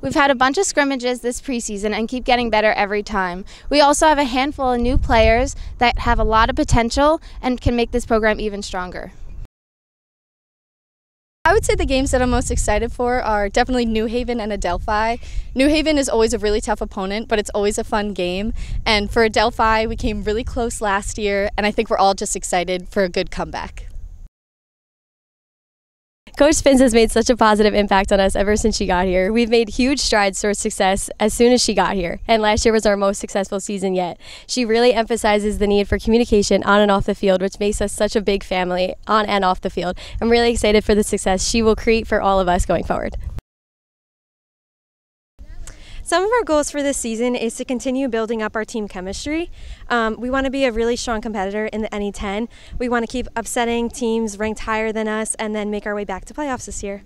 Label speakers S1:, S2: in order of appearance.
S1: We've had a bunch of scrimmages this preseason and keep getting better every time. We also have a handful of new players that have a lot of potential and can make this program even stronger.
S2: I would say the games that I'm most excited for are definitely New Haven and Adelphi. New Haven is always a really tough opponent, but it's always a fun game. And for Adelphi, we came really close last year, and I think we're all just excited for a good comeback.
S3: Coach Spence has made such a positive impact on us ever since she got here. We've made huge strides towards success as soon as she got here, and last year was our most successful season yet. She really emphasizes the need for communication on and off the field, which makes us such a big family on and off the field. I'm really excited for the success she will create for all of us going forward.
S4: Some of our goals for this season is to continue building up our team chemistry. Um, we want to be a really strong competitor in the NE10. We want to keep upsetting teams ranked higher than us and then make our way back to playoffs this year.